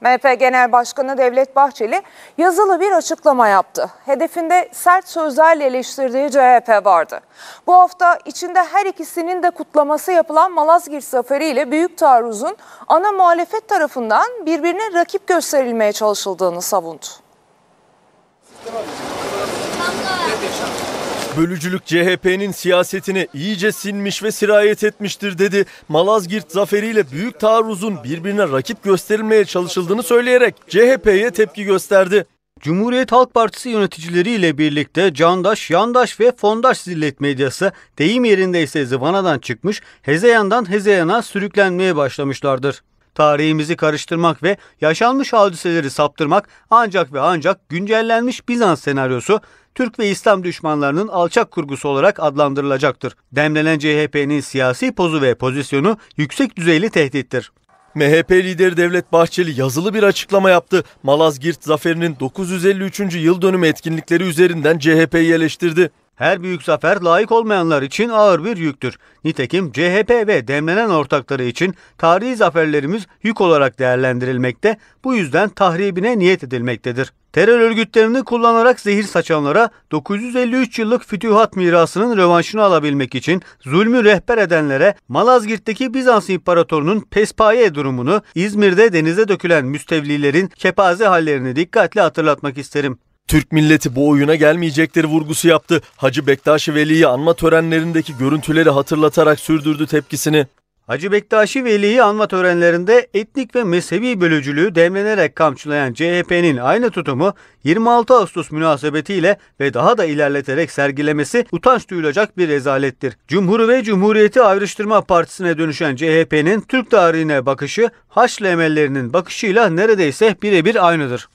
MHP Genel Başkanı Devlet Bahçeli yazılı bir açıklama yaptı. Hedefinde sert sözlerle eleştirdiği CHP vardı. Bu hafta içinde her ikisinin de kutlaması yapılan Malazgirt Zaferi ile Büyük Taarruz'un ana muhalefet tarafından birbirine rakip gösterilmeye çalışıldığını savundu. Bölücülük CHP'nin siyasetini iyice sinmiş ve sirayet etmiştir dedi. Malazgirt zaferiyle büyük taarruzun birbirine rakip gösterilmeye çalışıldığını söyleyerek CHP'ye tepki gösterdi. Cumhuriyet Halk Partisi yöneticileriyle birlikte candaş, yandaş ve fondaş zillet medyası deyim yerinde ise zıvanadan çıkmış, hezeyandan hezeyana sürüklenmeye başlamışlardır. Tarihimizi karıştırmak ve yaşanmış hadiseleri saptırmak ancak ve ancak güncellenmiş Bizans senaryosu Türk ve İslam düşmanlarının alçak kurgusu olarak adlandırılacaktır. Demlenen CHP'nin siyasi pozu ve pozisyonu yüksek düzeyli tehdittir. MHP lideri Devlet Bahçeli yazılı bir açıklama yaptı. Malazgirt zaferinin 953. yıl dönümü etkinlikleri üzerinden CHP'yi eleştirdi. Her büyük zafer layık olmayanlar için ağır bir yüktür. Nitekim CHP ve demlenen ortakları için tarihi zaferlerimiz yük olarak değerlendirilmekte, bu yüzden tahribine niyet edilmektedir. Terör örgütlerini kullanarak zehir saçanlara 953 yıllık fütühat mirasının rövanşını alabilmek için zulmü rehber edenlere Malazgirt'teki Bizans İmparatorunun pespaye durumunu, İzmir'de denize dökülen müstevlilerin kepaze hallerini dikkatle hatırlatmak isterim. Türk milleti bu oyuna gelmeyecektir vurgusu yaptı. Hacı Bektaşi Veli'yi anma törenlerindeki görüntüleri hatırlatarak sürdürdü tepkisini. Hacı Bektaşi Veli'yi anma törenlerinde etnik ve mezhebi bölücülüğü demlenerek kamçılayan CHP'nin aynı tutumu 26 Ağustos münasebetiyle ve daha da ilerleterek sergilemesi utanç duyulacak bir rezalettir. Cumhur ve Cumhuriyeti Ayrıştırma Partisi'ne dönüşen CHP'nin Türk tarihine bakışı Haçlı emellerinin bakışıyla neredeyse birebir aynıdır.